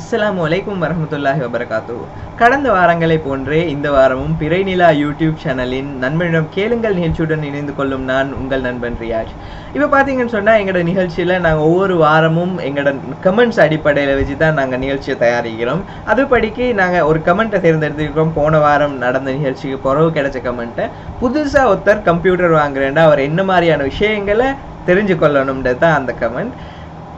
அஸ்ஸலாமு அலைக்கும் வரமத்துல்லாஹி வபரகாத்து கடந்த வாரங்களை போன்றே இந்த வாரமும் பிறைநிலா யூடியூப் சேனலின் நண்பனிடம் கேளுங்கள் நிகழ்ச்சியுடன் இணைந்து கொள்ளும் நான் உங்கள் நண்பன் ரியாஜ். இப்போ பார்த்தீங்கன்னு சொன்னால் எங்களோட நிகழ்ச்சியில் நாங்கள் ஒவ்வொரு வாரமும் எங்களோட கமெண்ட்ஸ் அடிப்படையில் வச்சு தான் நாங்கள் நிகழ்ச்சியை தயாரிக்கிறோம். அதுபடிக்கு நாங்கள் ஒரு கமெண்ட்டை தேர்ந்தெடுத்திருக்கிறோம். போன வாரம் நடந்த நிகழ்ச்சிக்கு பிறகு கிடைச்ச கமெண்ட்டை புதுசாக ஒருத்தர் கம்ப்யூட்டர் வாங்குறேன்டா அவர் என்ன மாதிரியான விஷயங்களை தெரிஞ்சு கொள்ளணும்ன்றது தான் அந்த கமெண்ட்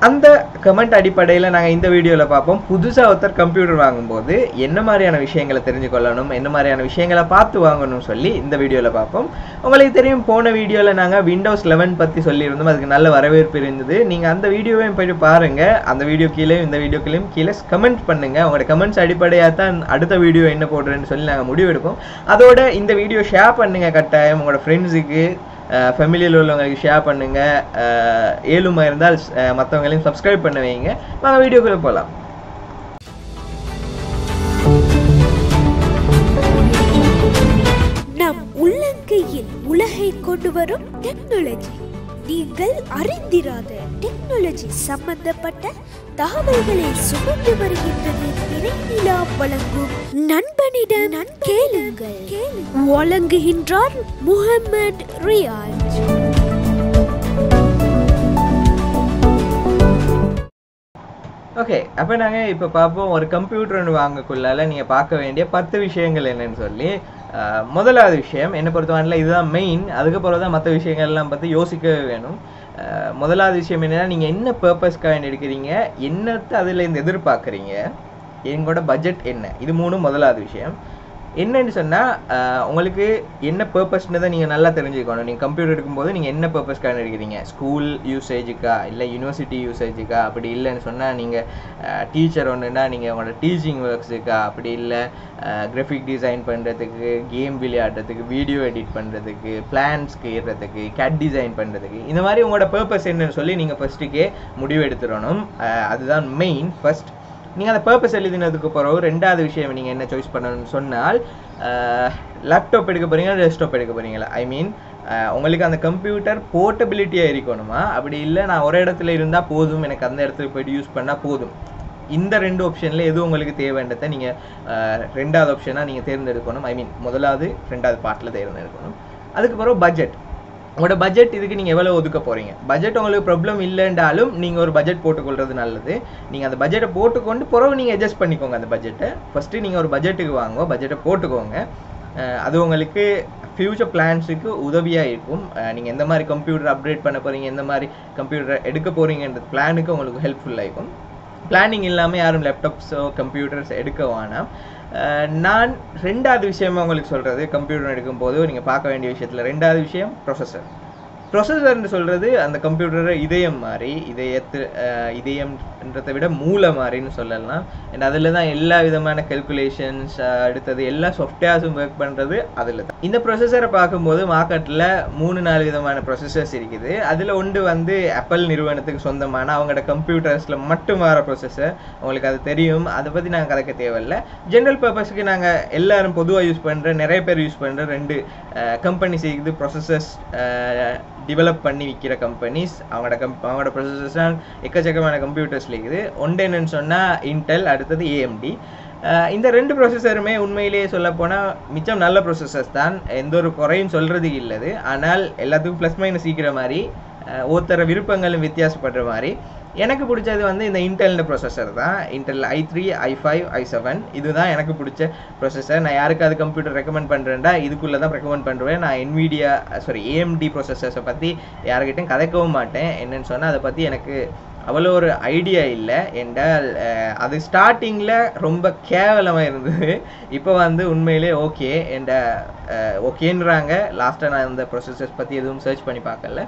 அந்த கமெண்ட் அடிப்படையில் நாங்கள் இந்த வீடியோவில் பார்ப்போம். புதுசாக ஒருத்தர் கம்ப்யூட்டர் வாங்கும்போது என்ன மாதிரியான விஷயங்களை தெரிஞ்சு கொள்ளணும் என்ன மாதிரியான விஷயங்களை பார்த்து வாங்கணும்னு சொல்லி இந்த வீடியோவில் பார்ப்போம். உங்களுக்கு தெரியும் போன வீடியோவில் நாங்கள் விண்டோஸ் லெவன் பற்றி சொல்லியிருந்தோம். அதுக்கு நல்ல வரவேற்பு இருந்தது. நீங்கள் அந்த வீடியோவையும் போயிட்டு பாருங்கள் அந்த வீடியோ கீழே இந்த வீடியோ கீழேயும் கீழே கமெண்ட் பண்ணுங்கள் உங்களோட கமெண்ட்ஸ் அடிப்படையாக தான் அடுத்த வீடியோ என்ன போடுறேன்னு சொல்லி நாங்கள் முடிவெடுப்போம். அதோட இந்த வீடியோ ஷேர் பண்ணுங்கள் கட்டாயம். உங்களோட ஃப்ரெண்ட்ஸுக்கு ஃபேமிலியில் உள்ளவங்களுக்கு ஷேர் பண்ணுங்கள் ஏழுமா இருந்தால் மற்றவங்களையும் சப்ஸ்கிரைப் பண்ண வைங்க. வாங்க வீடியோக்குள்ளே போகலாம் நம் உள்ளங்கையில் உலகை கொண்டு வரும் டெக்னாலஜி நீங்கள் அறிந்திராத டெக்னாலஜி சம்பந்தப்பட்ட தகவல்களை சுமந்து வருகின்றது நிலா வழங்கும் நண்பனிடம் கேளுங்கள். வழங்குகின்றார் முகமது ரியாஜ். ஓகே அப்போ நாங்கள் இப்போ பார்ப்போம். ஒரு கம்ப்யூட்டர் ஒன்று வாங்கக்குள்ளால நீங்கள் பார்க்க வேண்டிய பத்து விஷயங்கள் என்னன்னு சொல்லி. முதலாவது விஷயம் என்னை பொறுத்தவரையில் இதுதான் மெயின் அதுக்கப்புறம் தான் மற்ற விஷயங்கள்லாம் பார்த்து யோசிக்கவே வேணும். முதலாவது விஷயம் என்னன்னா நீங்கள் என்ன பர்பஸ்க்காக வேண்டி எடுக்கிறீங்க? என்னத்தை அதில் இருந்து எதிர்பார்க்குறீங்க? எங்களோட பட்ஜெட் என்ன? இது மூணு முதலாவது விஷயம். என்னன்னு சொன்னால் உங்களுக்கு என்ன பர்பஸ்ன்னு தான் நீங்கள் நல்லா தெரிஞ்சுக்கணும். நீங்கள் கம்ப்யூட்டர் எடுக்கும்போது நீங்கள் என்ன பர்பஸ்க்காக எடுக்கிறீங்க ஸ்கூல் யூசேஜுக்கா இல்லை யூனிவர்சிட்டி யூசேஜுக்கா அப்படி இல்லைன்னு சொன்னால் நீங்கள் டீச்சர் ஒன்றுனா நீங்கள் உங்களோட டீச்சிங் ஒர்க்ஸுக்கா அப்படி இல்லை கிராஃபிக் டிசைன் பண்ணுறதுக்கு கேம் விளையாடுறதுக்கு வீடியோ எடிட் பண்ணுறதுக்கு பிளான்ஸ்க்கு ஏறுறதுக்கு கேட் டிசைன் பண்ணுறதுக்கு இந்த மாதிரி உங்களோட பர்பஸ் என்னன்னு சொல்லி நீங்கள் ஃபஸ்ட்டுக்கே முடிவு எடுத்துடணும். அதுதான் மெயின் ஃபஸ்ட் நீங்கள் அந்த பர்பஸ் எழுதினதுக்கு பிறகு ரெண்டாவது விஷயம் நீங்கள் என்ன சாய்ஸ் பண்ணணும்னு சொன்னால் லேப்டாப் எடுக்க போகிறீங்களா டெஸ்க்டாப் எடுக்க போகிறீங்களா ஐ மீன் உங்களுக்கு அந்த கம்ப்யூட்டர் போர்ட்டபிலிட்டியாக இருக்கணுமா? அப்படி இல்லை நான் ஒரு இடத்துல இருந்தால் போதும் எனக்கு அந்த இடத்துல போய்ட்டு யூஸ் பண்ணால் போதும். இந்த ரெண்டு ஆப்ஷனில் எது உங்களுக்கு தேவைன்றதை நீங்கள் ரெண்டாவது ஆப்ஷனாக நீங்கள் தேர்ந்தெடுக்கணும். ஐ மீன் முதலாவது ரெண்டாவது பார்ட்டில் தேர்ந்தெடுக்கணும். அதுக்கு பிறகு பட்ஜெட் உங்களோட பட்ஜெட் இதுக்கு நீங்கள் எவ்வளோ ஒதுக்க போகிறீங்க பட்ஜெட் உங்களுக்கு ப்ராப்ளம் இல்லைன்றாலும் நீங்கள் ஒரு பட்ஜெட் போட்டுக்கொள்வது நல்லது. நீங்கள் அந்த பட்ஜெட்டை போட்டுக்கொண்டு பிறகு நீங்கள் அட்ஜஸ்ட் பண்ணிக்கோங்க அந்த பட்ஜெட்டை ஃபஸ்ட்டு நீங்கள் ஒரு பட்ஜெட்டுக்கு வாங்க பட்ஜெட்டை போட்டுக்கோங்க. அது உங்களுக்கு ஃப்யூச்சர் பிளான்ஸுக்கு உதவியாக இருக்கும். நீங்கள் எந்த மாதிரி கம்ப்யூட்டர் அப்டேட் பண்ண போகிறீங்க எந்த மாதிரி கம்ப்யூட்டர் எடுக்க போகிறீங்கன்ற பிளானுக்கு உங்களுக்கு ஹெல்ப்ஃபுல்லாக இருக்கும். பிளானிங் இல்லாமல் யாரும் லேப்டாப்ஸோ கம்ப்யூட்டர்ஸ் எடுக்க வேணாம். நான் ரெண்டாவது விஷயமா உங்களுக்கு சொல்கிறது கம்ப்யூட்டர் எடுக்கும்போது நீங்கள் பார்க்க வேண்டிய விஷயத்தில் ரெண்டாவது விஷயம் ப்ரொசஸர் ப்ரொசஸர்னு சொல்கிறது அந்த கம்ப்யூட்டரை இதயம் மாதிரி இதயத்து இதயம்ன்றதை விட மூளை மாதிரின்னு சொல்லலாம். அண்ட் அதில் தான் எல்லா விதமான கல்குலேஷன்ஸ் அடுத்தது எல்லா சாஃப்ட்வேர்ஸும் ஒர்க் பண்ணுறது அதில் தான் இந்த ப்ரொசஸரை பார்க்கும்போது மார்க்கெட்டில் மூணு நாலு விதமான ப்ரொசஸர்ஸ் இருக்குது. அதில் ஒன்று வந்து ஆப்பிள் நிறுவனத்துக்கு சொந்தமான அவங்களோட கம்ப்யூட்டர்ஸில் மட்டும் வர ப்ரொசஸர் உங்களுக்கு அது தெரியும். அதை பற்றி நாங்கள் கலக்க தேவையில்லை. ஜென்ரல் பர்பஸ்க்கு நாங்கள் எல்லோரும் பொதுவாக யூஸ் பண்ணுற நிறைய பேர் யூஸ் பண்ணுற ரெண்டு கம்பெனிஸ் இருக்குது. ப்ரொசஸர்ஸ் டெவலப் பண்ணி விற்கிற கம்பெனிஸ் அவங்களோட கம் அவங்களோட ப்ரொசஸர்ஸ் தான் எக்கச்சக்கமான கம்ப்யூட்டர்ஸில் இருக்குது. ஒன்று என்னன்னு சொன்னால் இன்டெல் அடுத்தது ஏஎம்டி இந்த ரெண்டு ப்ரொசஸருமே உண்மையிலேயே சொல்ல போனால் மிச்சம் நல்ல ப்ரொசஸர்ஸ் தான். எந்த ஒரு குறையும் சொல்கிறதுக்கு இல்லது. ஆனால் எல்லாத்துக்கும் ப்ளஸ் மைனஸ் சீக்கிர மாதிரி ஒருத்தர விருப்பங்களும் வித்தியாசப்படுற மாதிரி. எனக்கு பிடிச்சது வந்து இந்த இன்டெல்ன்ற ப்ரொசஸர் தான். Intel i three i five i seven இதுதான் எனக்கு பிடிச்ச ப்ரொசஸர் நான் யாருக்காவது கம்ப்யூட்டர் ரெக்கமெண்ட் பண்ணுறேன்டா இதுக்குள்ளே தான் ரெக்கமெண்ட் பண்ணுவேன் நான் என்விடியா சாரி ஏஎம்டி ப்ரொசஸர்ஸை பற்றி யாருக்கிட்டையும் கதைக்கவும் மாட்டேன். என்னன்னு சொன்னால் அதை பற்றி எனக்கு அவ்வளோ ஒரு ஐடியா இல்லை. என்றால் அது ஸ்டார்டிங்கில் ரொம்ப கேவலமாக இருந்தது. இப்போ வந்து உண்மையிலே ஓகே என்ற ஓகேன்றாங்க லாஸ்ட்டாக நான் இந்த ப்ரொசஸர்ஸ் பற்றி எதுவும் சர்ச் பண்ணி பார்க்கல.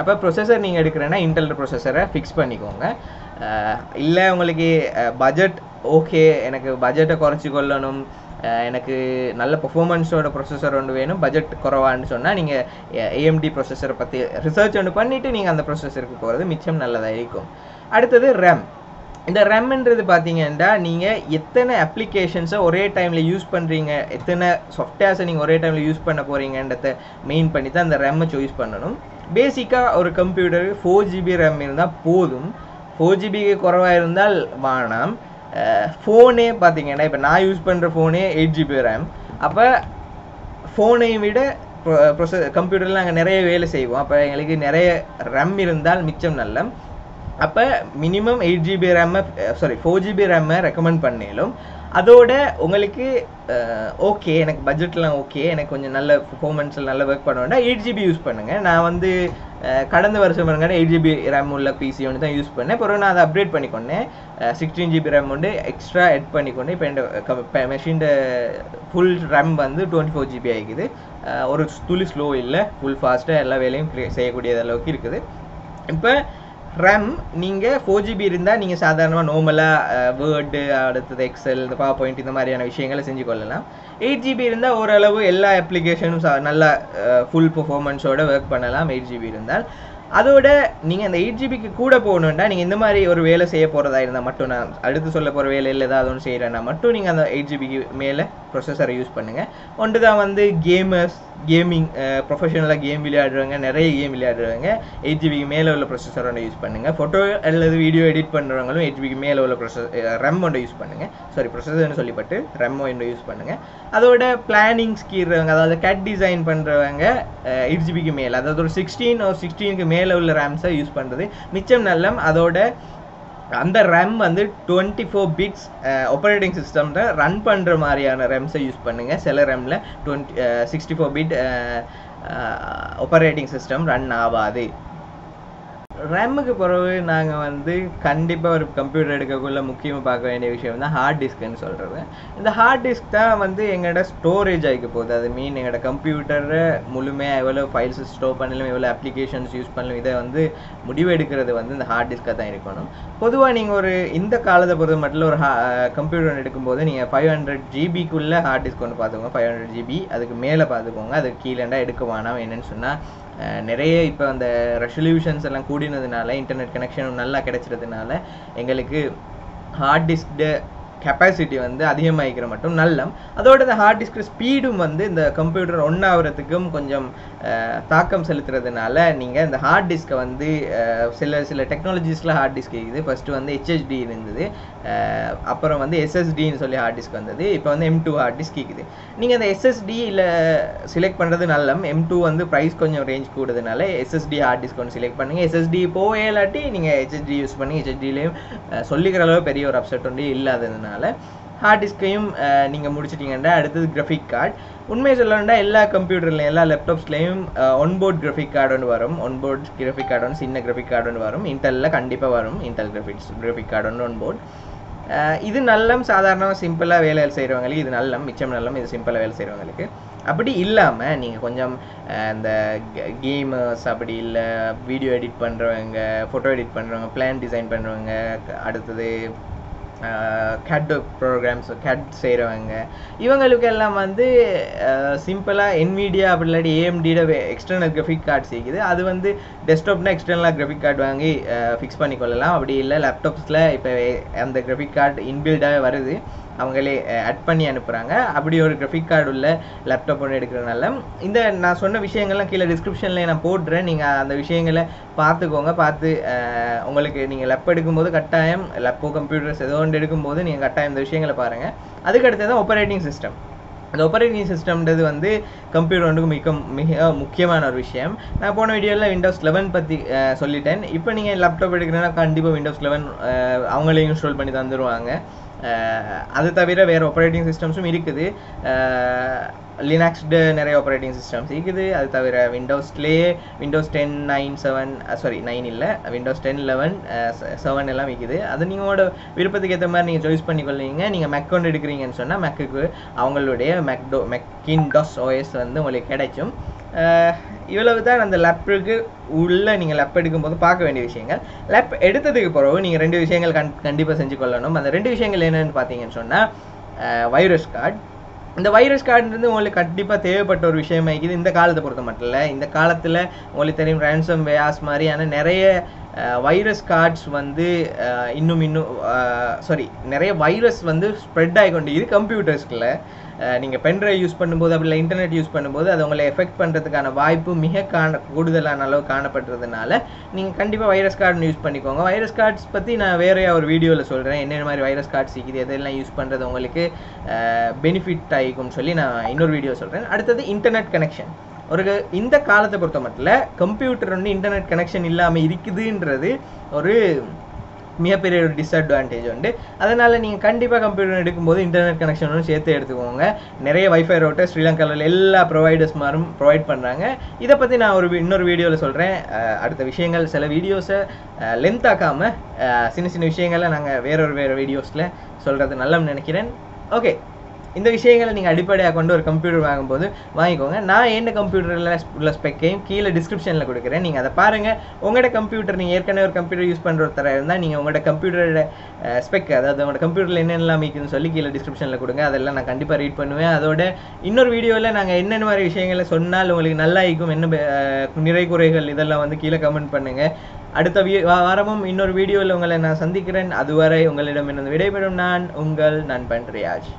அப்போ ப்ரொசஸர் நீங்கள் எடுக்கிறேன்னா இன்டெல் ப்ரொசஸரை ஃபிக்ஸ் பண்ணிக்கோங்க. இல்லை உங்களுக்கு பட்ஜெட் ஓகே எனக்கு பட்ஜெட்டை குறைச்சி கொள்ளணும். எனக்கு நல்ல பர்ஃபார்மன்ஸோட ப்ரொசஸர் ஒன்று வேணும். பட்ஜெட் குறைவான்னு சொன்னால் நீங்கள் ஏஎம்டி ப்ரொசஸரை பற்றி ரிசர்ச் ஒன்று பண்ணிவிட்டு நீங்கள் அந்த ப்ரொசஸருக்கு போகிறது மிச்சம் நல்லதாக இருக்கும். அடுத்தது ரேம் இந்த ரேம்ன்றது பார்த்தீங்கன்னா நீங்கள் எத்தனை அப்ளிகேஷன்ஸை ஒரே டைமில் யூஸ் பண்ணுறீங்க எத்தனை சாஃப்ட்வேர்ஸை நீங்கள் ஒரே டைமில் யூஸ் பண்ண போகிறீங்கன்றத மெயின் பண்ணி தான் அந்த ரேம்மை சாய்ஸ் பண்ணணும். பேசிக்காக ஒரு கம்ப்யூட்டருக்கு ஃபோர் ஜிபி ரேம் இருந்தால் போதும். ஃபோர் ஜிபிக்கு குறைவாக இருந்தால் வானாம் ஃபோனே பார்த்தீங்கன்னா இப்போ நான் யூஸ் பண்ணுற ஃபோனே எயிட் ஜிபி ரேம் அப்போ ஃபோனையும் விட ப்ரொசஸ் கம்ப்யூட்டரில் நாங்கள் நிறைய வேலை செய்வோம். அப்போ எங்களுக்கு நிறைய ரேம் இருந்தால் மிச்சம் நல்ல. அப்போ மினிமம் எயிட் ஜிபி ரேமை சாரி ஃபோர் ஜிபி ரேமை ரெக்கமெண்ட் பண்ணிலும் அதோட உங்களுக்கு ஓகே எனக்கு பட்ஜெட்லாம் ஓகே எனக்கு கொஞ்சம் நல்ல பெர்ஃபார்மன்ஸில் நல்ல ஒர்க் பண்ண வேண்டாம் எயிட் ஜிபி யூஸ் பண்ணுங்கள் நான் வந்து கடந்த வருஷம் பாருங்க எயிட் ஜிபி ரேம் உள்ள பிசி ஒன்று தான் யூஸ் பண்ணேன். பிறகு நான் அதை அப்டேட் பண்ணிக்கொண்டேன். சிக்ஸ்டீன் ஜிபி ரேம் வந்து எக்ஸ்ட்ரா எட் பண்ணிக்கொண்டு இப்போ என் மெஷின் ஃபுல் ரேம் வந்து டுவெண்ட்டி ஃபோர் ஜிபி ஆகிக்குது ஒரு துளி ஸ்லோ இல்லை. ஃபுல் ஃபாஸ்ட்டாக எல்லா வேலையும் செய்யக்கூடிய அளவுக்கு இருக்குது. இப்போ ரேம் நீங்கள் ஃபோர் ஜிபி இருந்தால் நீங்கள் சாதாரணமாக நார்மலாக வேர்டு அடுத்தது எக்ஸல் இந்த பவர் பாயிண்ட் இந்த மாதிரியான விஷயங்களை செஞ்சு கொள்ளலாம். எயிட் ஜிபி இருந்தால் ஓரளவு எல்லா அப்ளிகேஷனும் நல்லா ஃபுல் பெர்ஃபார்மன்ஸோட ஒர்க் பண்ணலாம் எயிட் ஜிபி இருந்தால். அதோட நீங்கள் அந்த எயிட் ஜிபிக்கு கூட போகணுன்னா நீங்கள் இந்த மாதிரி ஒரு வேலை செய்ய போகிறதா இருந்தால் மட்டும் நான் அடுத்து சொல்ல போகிற வேலையில் ஏதாவது ஒன்று செய்கிறேன்னா மட்டும் நீங்கள் அந்த எயிட் ஜிபிக்கு மேலே ப்ரொசஸரை யூஸ் பண்ணுங்கள் ஒன்று தான் வந்து கேமர்ஸ் கேமிங் ப்ரொஃபஷனலாக கேம் விளையாடுறவங்க நிறைய கேம் விளையாடுறவங்க எயிட் ஜிபிக்கு மேலே உள்ள ப்ரொசஸர் ஒன்று யூஸ் பண்ணுங்கள் ஃபோட்டோ அல்லது வீடியோ எடிட் பண்ணுறவங்களும் எயிட் ஜிபிக்கு மேலே உள்ள ப்ரொசஸ் ரெம் ஒன்று யூஸ் பண்ணுங்கள் சாரி ப்ரொசஸர்னு சொல்லிப்பட்டு ரெம் ஒன்று யூஸ் பண்ணுங்கள் அதோட பிளானிங் ஸ்கீறவங்க அதாவது கட் டிசைன் பண்ணுறவங்க எயிட் ஜிபிக்கு மேலே அதாவது ஒரு சிக்ஸ்டீன் ஒரு சிக்ஸ்டீனுக்கு மேலே உள்ள ரேம்ஸை யூஸ் பண்ணுறது மிச்சம் நல்லம் அதோட அந்த ரேம் வந்து டுவெண்ட்டி ஃபோர் பிட்ஸ் ஆப்ரேட்டிங் சிஸ்டமில் ரன் பண்ணுற மாதிரியான ரேம்ஸை யூஸ் பண்ணுங்கள் சில ரேமில் twenty sixty four bit operating system run ஆகாது. ரேமுக்கு பிறகு நாங்கள் வந்து கண்டிப்பாக ஒரு கம்ப்யூட்டர் எடுக்கக்குள்ள முக்கியமாக பார்க்க வேண்டிய விஷயம் தான் ஹார்ட் டிஸ்க்னு சொல்கிறது இந்த ஹார்ட் டிஸ்க் தான் வந்து எங்களோட ஸ்டோரேஜ் ஆகிக்க போகுது. அது மீன் எங்களோட கம்ப்யூட்டரை முழுமையாக எவ்வளோ ஃபைல்ஸ் ஸ்டோர் பண்ணலும் எவ்வளோ அப்ளிகேஷன்ஸ் யூஸ் பண்ணலும் இதை வந்து முடிவு எடுக்கிறது வந்து இந்த ஹார்ட் டிஸ்க்காக தான் இருக்கணும். பொதுவாக நீங்கள் ஒரு இந்த காலத்தை பொறுத்த மட்டும் ஒரு கம்ப்யூட்டர் எடுக்கும்போது நீங்கள் ஃபைவ் ஹண்ட்ரட் ஜிபிக்குள்ளே ஹார்ட் டிஸ்க் ஒன்று பார்த்துக்கோங்க. ஃபைவ் ஹண்ட்ரட் ஜிபி அதுக்கு மேலே பார்த்துக்கோங்க. அதுக்கு கீழேண்டா எடுக்க வேணாம். என்னென்னு சொன்னால் நிறைய இப்போ அந்த ரெசல்யூஷன்ஸ் எல்லாம் கூடினதுனால இன்டர்நெட் கனெக்ஷன் நல்லா கிடைச்சதுனால எங்களுக்கு ஹார்ட் டிஸ்க்டு கெப்பாசிட்டி வந்து அதிகமாகிக்கிற மட்டும் நல்லம் அதோட இந்த ஹார்ட் டிஸ்க் ஸ்பீடும் வந்து இந்த கம்ப்யூட்டர் ஒன்றாகிறதுக்கும் கொஞ்சம் தாக்கம் செலுத்துறதுனால நீங்கள் இந்த ஹார்ட் டிஸ்க்கை வந்து சில சில டெக்னாலஜிஸில் ஹார்ட் டிஸ்க் இருக்குது. ஃபஸ்ட்டு வந்து ஹெச்ஹெச்டி இருந்தது. அப்புறம் வந்து எஸ்எஸ்டின்னு சொல்லி ஹார்ட் டிஸ்க் வந்தது. இப்போ வந்து எம் டூ ஹார்ட் டிஸ்க் இருக்குது. நீங்கள் அந்த எஸ்எஸ்டி இல்லை செலக்ட் பண்ணுறது நல்லம் எம் டூ வந்து ப்ரைஸ் கொஞ்சம் ரேஞ்ச் கூடுறதுனால எஸ்எஸ்டி ஹார்ட் டிஸ்க் ஒன்று செலக்ட் பண்ணுங்கள் எஸ்எஸ்டி போவே இல்லாட்டி நீங்கள் ஹெச்எஸ்டி யூஸ் பண்ணி ஹெச்எஸ்டிலையும் சொல்லிக்கிற அளவு பெரிய ஒரு அப்செட் ஒன்று இல்லாததுனால ஹார்ட் டிஸ்கையும் நீங்கள் முடிச்சிட்டிங்கன்னா அடுத்தது கிராஃபிக் கார்டு உண்மையை சொல்லணும்னா எல்லா கம்ப்யூட்டர்லையும் எல்லா லேப்டாப்ஸ்லேயும் ஒன்போர்ட் கிராஃபிக் கார்டு ஒன்று வரும். ஒன்போர்ட் கிராஃபிக் கார்டு ஒன்று சின்ன கிராஃபிக் கார்டு ஒன்று வரும். இன்டெலில் கண்டிப்பாக வரும். இன்டெல் கிராஃபிக்ஸ் கிராஃபிக் கார்டு ஒன்று ஒன்போர்ட் இது நல்லம் சாதாரணமாக சிம்பிளாக வேலை செய்கிறவங்களுக்கு இது நல்லம் மிச்சம் நல்லம் இது சிம்பிளாக வேலை செய்கிறவங்களுக்கு அப்படி இல்லாமல் நீங்கள் கொஞ்சம் இந்த கேமர்ஸ் அப்படி இல்லை வீடியோ எடிட் பண்ணுறவங்க ஃபோட்டோ எடிட் பண்ணுறவங்க பிளான் டிசைன் பண்ணுறவங்க அடுத்தது கேட் ப்ரோக்ராம்ஸ் கேட் செய்கிறவங்க இவங்களுக்கு எல்லாம் வந்து சிம்பிளாக என்மீடியா அப்படி இல்லாட்டி ஏஎம்டியோட எக்ஸ்டர்னல் கிராஃபிக் கார்டு சேர்க்குது அது வந்து டெஸ்க்டாப்னா எக்ஸ்டர்னலாக கிராஃபிக் கார்டு வாங்கி ஃபிக்ஸ் பண்ணிக்கொள்ளலாம். அப்படி இல்லை லேப்டாப்ஸில் இப்போ அந்த கிராஃபிக் கார்டு இன்பில்டாகவே வருது. அவங்களே அட் பண்ணி அனுப்புகிறாங்க அப்படி ஒரு கிராஃபிக் கார்டு உள்ள லேப்டாப் ஒன்று எடுக்கிறதுனால. இந்த நான் சொன்ன விஷயங்கள்லாம் கீழே டிஸ்கிரிப்ஷனில் நான் போடுறேன் நீங்கள் அந்த விஷயங்களை பார்த்துக்கோங்க. பார்த்து உங்களுக்கு நீங்கள் லெப் எடுக்கும்போது கட்டாயம் லெப்போ கம்ப்யூட்டர்ஸ் ஏதோ ஒன்று எடுக்கும்போது நீங்கள் கட்டாயம் இந்த விஷயங்களை பாருங்கள் அதுக்கு அடுத்தது தான் ஆப்ரேட்டிங் சிஸ்டம் அந்த ஆப்ரேட்டிங் சிஸ்டம்ன்றது வந்து கம்ப்யூட்டர் வந்து மிக மிக முக்கியமான ஒரு விஷயம். நான் போன வீடியோவில் விண்டோஸ் லெவன் பற்றி சொல்லிட்டேன். இப்போ நீங்கள் லேப்டாப் எடுக்கிறீங்கன்னா கண்டிப்பாக விண்டோஸ் லெவன் அவங்களே இன்ஸ்டால் பண்ணி தந்துடுவாங்க அது தவிர வேறு ஆப்ரேட்டிங் சிஸ்டம்ஸும் இருக்குது. லினாக்ஸ்டு நிறைய ஆப்ரேட்டிங் சிஸ்டம்ஸ் இருக்குது அது தவிர விண்டோஸ்லேயே Windows ten nine seven sorry nine இல்லை. விண்டோஸ் டென் லெவன் செவன் எல்லாம் இருக்குது அது நீங்களோட விருப்பத்துக்கு ஏற்ற மாதிரி நீங்கள் சாய்ஸ் பண்ணிக்கொள்ளீங்க நீங்கள் மெக் ஒன்று எடுக்கிறீங்கன்னு சொன்னால் மெக்குக்கு அவங்களுடைய மெக்டோ மெக்கின்டாஸ் ஓஎஸ் வந்து உங்களுக்கு கிடைக்கும். இவ்வளவு தான் அந்த லெப்புக்கு உள்ளே நீங்கள் லெப் எடுக்கும்போது பார்க்க வேண்டிய விஷயங்கள். லெப் எடுத்ததுக்கு பிறகு நீங்கள் ரெண்டு விஷயங்கள் கண் கண்டிப்பாக செஞ்சு கொள்ளணும் அந்த ரெண்டு விஷயங்கள் என்னென்னு பார்த்தீங்கன்னு சொன்னால் வைரஸ் கார்டு இந்த வைரஸ் கார்டுன்றது உங்களுக்கு கண்டிப்பாக தேவைப்பட்ட ஒரு விஷயமா இருக்குது. இந்த காலத்தை பொறுத்த மட்டும் இல்லை. இந்த காலத்தில் உங்களுக்கு தெரியும் ரேன்சம் வேயாஸ் மாதிரியான நிறைய வைரஸ் கார்ட்ஸ் வந்து இன்னும் இன்னும் சாரி நிறைய வைரஸ் வந்து ஸ்ப்ரெட் ஆகிக்கொண்டு இது கம்ப்யூட்டர்ஸ்குள்ள நீங்கள் பென்ட்ரைவ் யூஸ் பண்ணும்போது அப்படி இல்லை இன்டர்நெட் யூஸ் பண்ணும்போது அது உங்களை எஃபெக்ட் பண்ணுறதுக்கான வாய்ப்பு மிக காண கூடுதலான அளவு காணப்படுறதுனால நீங்கள் கண்டிப்பாக வைரஸ் கார்டு யூஸ் பண்ணிக்கோங்க. வைரஸ் கார்ட்ஸ் பற்றி நான் வேறையா ஒரு வீடியோவில் சொல்கிறேன் என்னென்ன மாதிரி வைரஸ் கார்ட்ஸ் இருக்குது எதெல்லாம் யூஸ் பண்ணுறது உங்களுக்கு பெனிஃபிட் ஆகிக்கும்னு சொல்லி நான் இன்னொரு வீடியோ சொல்கிறேன் அடுத்தது இன்டர்நெட் கனெக்ஷன் ஒரு இந்த காலத்தை பொறுத்த மட்டும் கம்ப்யூட்டர் வந்து இன்டர்நெட் கனெக்ஷன் இல்லாமல் இருக்குதுன்றது ஒரு மிகப்பெரிய ஒரு டிஸ்அட்வான்டேஜ் உண்டு. அதனால் நீங்கள் கண்டிப்பாக கம்ப்யூட்டர் எடுக்கும்போது இன்டர்நெட் கனெக்ஷனும் சேர்த்து எடுத்துக்கோங்க. நிறைய வைஃபை ரோட்டை ஸ்ரீலங்காவில் எல்லா ப்ரொவைடர்ஸ் மாரும் ப்ரொவைட் பண்ணுறாங்க இதை பற்றி நான் ஒரு இன்னொரு வீடியோவில் சொல்கிறேன் அடுத்த விஷயங்கள் சில வீடியோஸை லென்த் ஆக்காமல் சின்ன சின்ன விஷயங்களை நாங்கள் வேற ஒரு வேறு வீடியோஸில் சொல்கிறது நல்லன்னு நினைக்கிறேன். ஓகே இந்த விஷயங்களை நீங்கள் அடிப்படையாக கொண்டு ஒரு கம்ப்யூட்டர் வாங்கும்போது வாங்கிக்கோங்க. நான் என்ன கம்ப்யூட்டரில் உள்ள ஸ்பெக்கையும் கீழே டிஸ்கிரிப்ஷனில் கொடுக்குறேன். நீங்கள் அதை பாருங்கள் உங்களோட கம்ப்யூட்டர் நீங்கள் ஏற்கனவே ஒரு கம்ப்யூட்டர் யூஸ் பண்ணுற ஒருத்தர இருந்தால் நீங்கள் உங்களோட கம்ப்யூட்டரோட ஸ்பெக் அதாவது உங்களோட கம்ப்யூட்டரில் என்னென்னலாம் இருக்குதுன்னு சொல்லி கீழே டிஸ்கிரிப்ஷனில் கொடுங்க. அதெல்லாம் நான் கண்டிப்பாக ரீட் பண்ணுவேன். அதோட இன்னொரு வீடியோவில் நாங்கள் என்னென்ன மாதிரி விஷயங்களை சொன்னால் உங்களுக்கு நல்லா இருக்கும் என்ன நிறை குறைகள் இதெல்லாம் வந்து கீழே கமெண்ட் பண்ணுங்கள் அடுத்த வீ வாரமும் இன்னொரு வீடியோவில் உங்களை நான் சந்திக்கிறேன். அதுவரை உங்களிடம் இருந்து விடைபெறும் நான் உங்கள் நண்பன் ரியாஜ்.